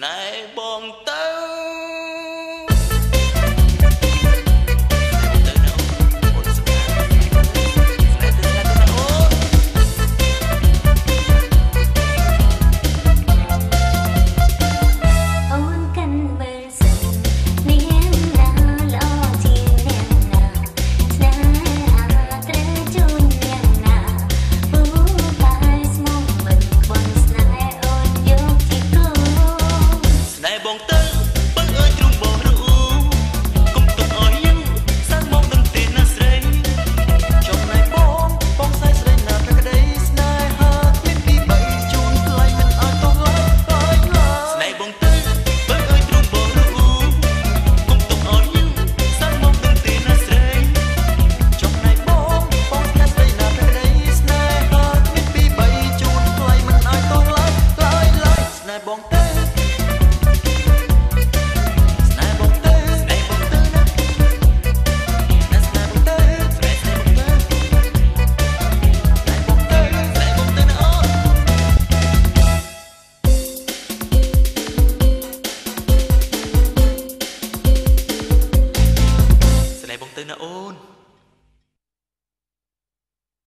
ស្នេហ៍បងទៅ